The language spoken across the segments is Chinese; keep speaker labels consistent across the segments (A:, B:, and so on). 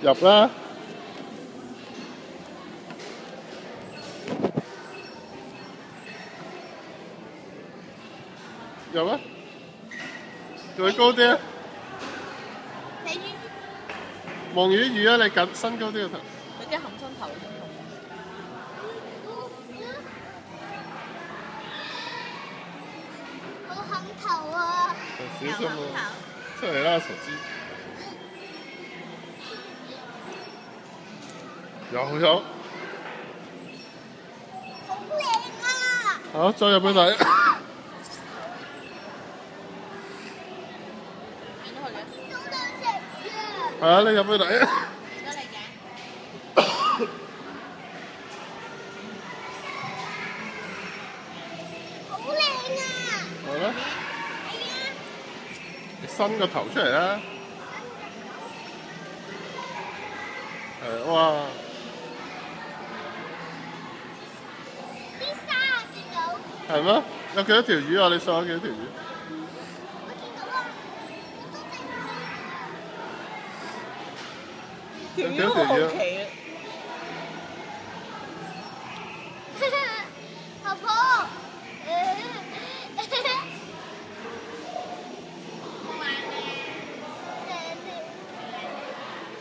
A: 入啦！入啊！叫佢高啲啊！
B: 睇住
A: 望魚魚啊！你緊伸高啲個頭。
B: 佢啲冚親頭先痛。
C: 好冚頭啊！
A: 小心！出嚟啦，傻豬！有有，
C: 好靚啊！
A: 好再入去睇。
B: 見到佢嘅，
C: 見到兩隻嘅，
A: 係啊，你入去睇。
B: 見到你嘅。
C: 好靚啊！
A: 係啦，
C: 係啊，
A: 你伸個頭出嚟啦。係哇！
C: 啲沙見到，
A: 係咩？有幾多條魚啊？你數下幾多條魚？
B: 條
A: 魚啊？
B: 奇啊！
C: 婆 婆，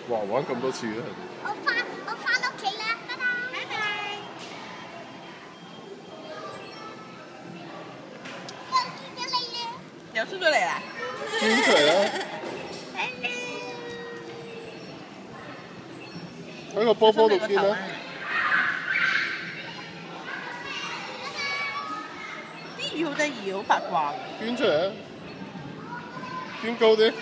A: 哇！玩咁多次嘅係咪
C: 我翻我翻屋
B: 又出咗嚟啦！
A: 捐出嚟啦！喺個波波度捐啦！
B: 啲魚好得意，好八卦嘅。
A: 捐出嚟啊！捐高啲。